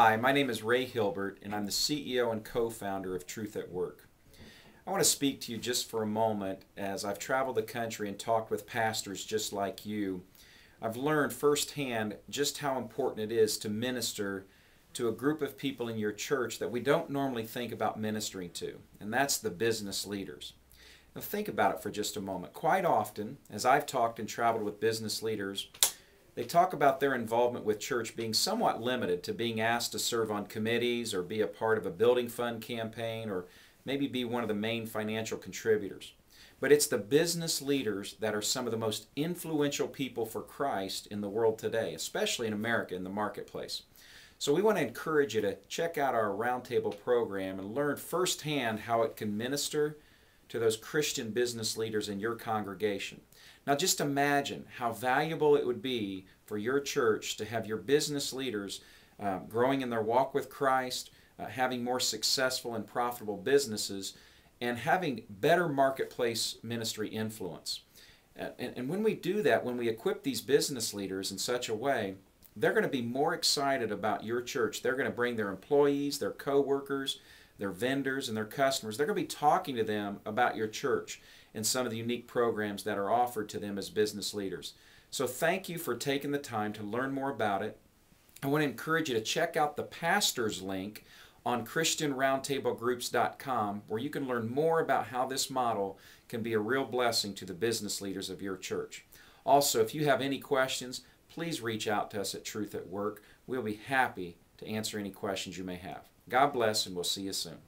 Hi, my name is Ray Hilbert, and I'm the CEO and co founder of Truth at Work. I want to speak to you just for a moment as I've traveled the country and talked with pastors just like you. I've learned firsthand just how important it is to minister to a group of people in your church that we don't normally think about ministering to, and that's the business leaders. Now, think about it for just a moment. Quite often, as I've talked and traveled with business leaders, they talk about their involvement with church being somewhat limited to being asked to serve on committees or be a part of a building fund campaign or maybe be one of the main financial contributors. But it's the business leaders that are some of the most influential people for Christ in the world today, especially in America in the marketplace. So we want to encourage you to check out our roundtable program and learn firsthand how it can minister to those Christian business leaders in your congregation. Now, just imagine how valuable it would be for your church to have your business leaders uh, growing in their walk with Christ, uh, having more successful and profitable businesses, and having better marketplace ministry influence. Uh, and, and when we do that, when we equip these business leaders in such a way, they're going to be more excited about your church. They're going to bring their employees, their co-workers, their vendors, and their customers. They're going to be talking to them about your church and some of the unique programs that are offered to them as business leaders. So thank you for taking the time to learn more about it. I want to encourage you to check out the pastor's link on christianroundtablegroups.com where you can learn more about how this model can be a real blessing to the business leaders of your church. Also, if you have any questions, please reach out to us at Truth at Work. We'll be happy to answer any questions you may have. God bless, and we'll see you soon.